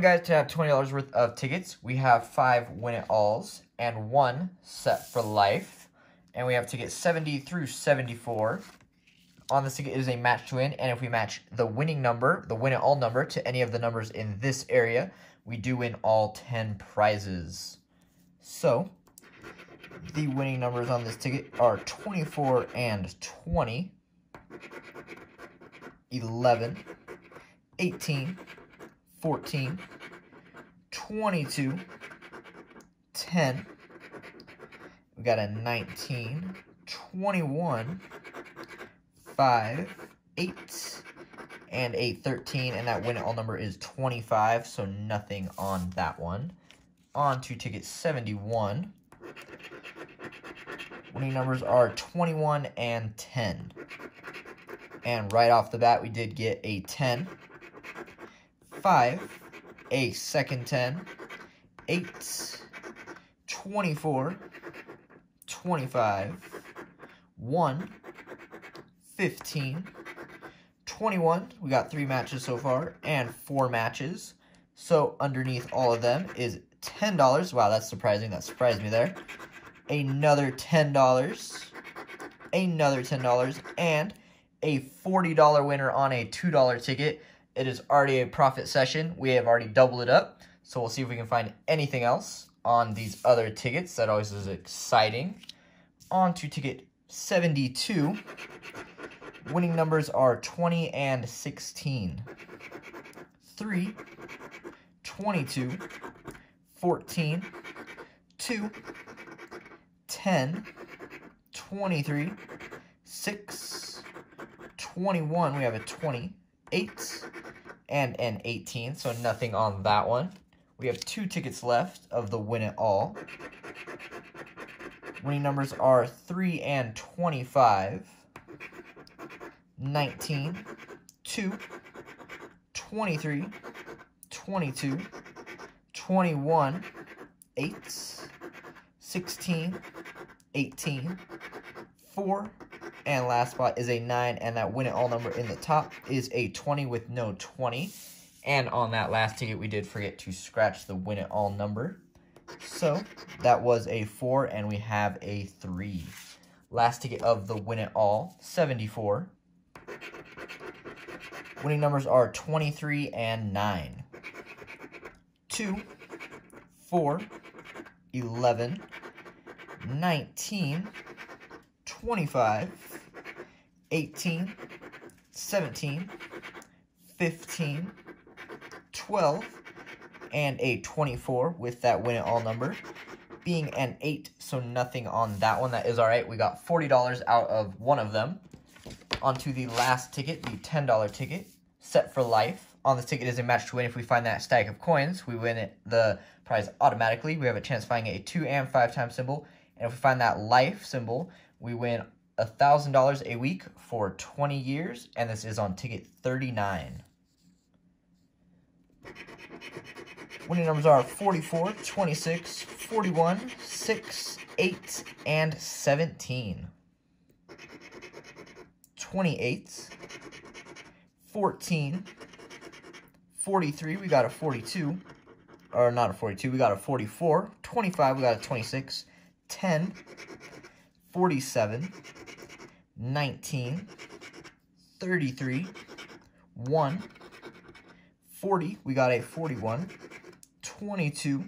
guys to have $20 worth of tickets. We have five win it alls and one set for life. And we have tickets 70 through 74. On this ticket is a match to win. And if we match the winning number, the win it all number, to any of the numbers in this area, we do win all 10 prizes. So, the winning numbers on this ticket are 24 and 20, 11, 18, 14, 22, 10, we got a 19, 21, 5, 8, and a 13, and that win all number is 25, so nothing on that one. On to ticket 71. Winning numbers are 21 and 10. And right off the bat, we did get a 10, 5, a second 10, 8, 24, 25, 1, 15, 21. We got three matches so far, and four matches. So underneath all of them is $10. Wow, that's surprising. That surprised me there. Another $10. Another $10. And a $40 winner on a $2 ticket. It is already a profit session. We have already doubled it up. So we'll see if we can find anything else on these other tickets. That always is exciting. On to ticket 72. Winning numbers are 20 and 16. 3, 22, 14, 2, 10, 23, 6, 21. We have a 28 and an 18, so nothing on that one. We have two tickets left of the Win It All. Winning numbers are 3 and 25, 19, 2, 23, 22, 21, 8, 16, 18, 4, and last spot is a 9, and that win it all number in the top is a 20 with no 20. And on that last ticket, we did forget to scratch the win it all number. So that was a 4, and we have a 3. Last ticket of the win it all, 74. Winning numbers are 23 and 9. 2, 4, 11, 19, 25, 18, 17, 15, 12, and a 24 with that win it all number being an 8, so nothing on that one. That is alright. We got $40 out of one of them. Onto the last ticket, the $10 ticket, set for life. On this ticket is a match to win. If we find that stack of coins, we win it the prize automatically. We have a chance finding a 2 and 5 time symbol. And if we find that life symbol, we win $1,000 a week for 20 years. And this is on ticket 39. Winning numbers are 44, 26, 41, 6, 8, and 17. 28, 14, 43, we got a 42, or not a 42, we got a 44, 25, we got a 26, 10, 47, 19, 33, 1, 40, we got a 41, 22,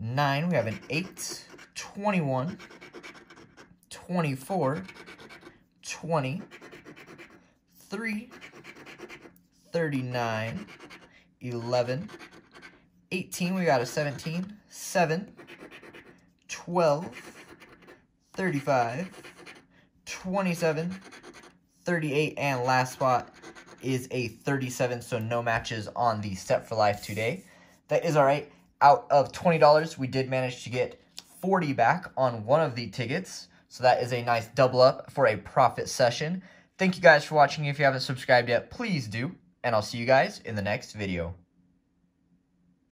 9, we have an 8, 21, 24, 20, 3, 39, 11, 18, we got a 17, 7, 12, 35, 27, 38, and last spot is a 37, so no matches on the Set for Life today. That is all right. Out of $20, we did manage to get 40 back on one of the tickets, so that is a nice double up for a profit session. Thank you guys for watching. If you haven't subscribed yet, please do, and I'll see you guys in the next video.